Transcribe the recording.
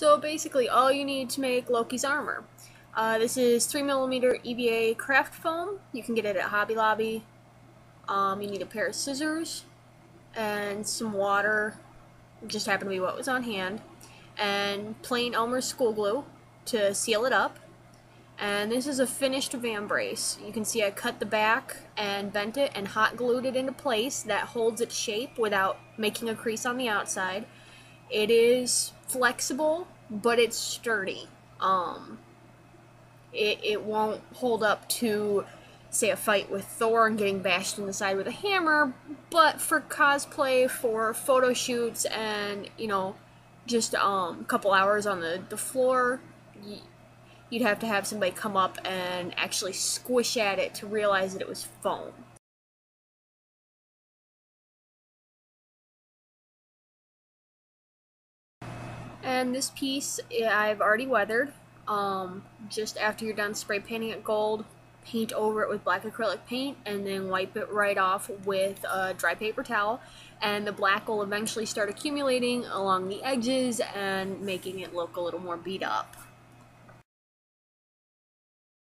So basically, all you need to make Loki's armor. Uh, this is 3mm EVA craft foam. You can get it at Hobby Lobby. Um, you need a pair of scissors and some water. Just happened to be what was on hand. And plain Elmer's school glue to seal it up. And this is a finished vambrace. You can see I cut the back and bent it and hot glued it into place that holds its shape without making a crease on the outside. It is flexible, but it's sturdy. Um, it, it won't hold up to, say, a fight with Thor and getting bashed in the side with a hammer, but for cosplay, for photo shoots, and, you know, just um, a couple hours on the, the floor, you'd have to have somebody come up and actually squish at it to realize that it was foam. And this piece I've already weathered. Um, just after you're done spray painting it gold, paint over it with black acrylic paint and then wipe it right off with a dry paper towel and the black will eventually start accumulating along the edges and making it look a little more beat up.